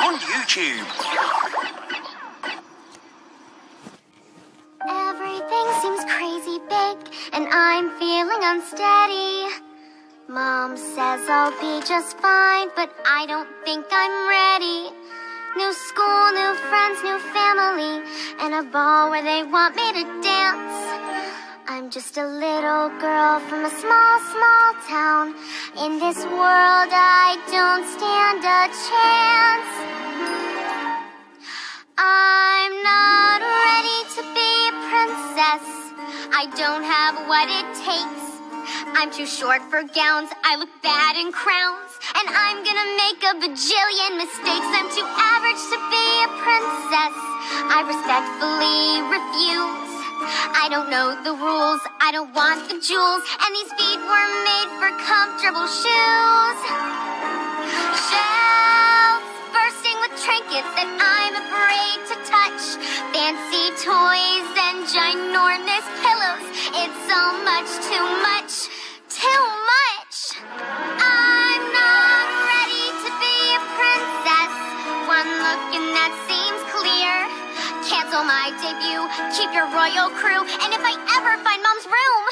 on YouTube. Everything seems crazy big, and I'm feeling unsteady. Mom says I'll be just fine, but I don't think I'm ready. New school, new friends, new family, and a ball where they want me to dance. I'm just a little girl from a small, small town. In this world, I don't stand a chance. I don't have what it takes. I'm too short for gowns. I look bad in crowns. And I'm gonna make a bajillion mistakes. I'm too average to be a princess. I respectfully refuse. I don't know the rules. I don't want the jewels. And these feet were made for comfortable shoes. Shelves bursting with trinkets that I'm afraid to touch. Fancy toys and ginormous so much too much. Too much. I'm not ready to be a princess. One look and that seems clear. Cancel my debut. Keep your royal crew. And if I ever find mom's room,